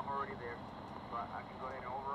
I'm already there. but I, can go ahead and over.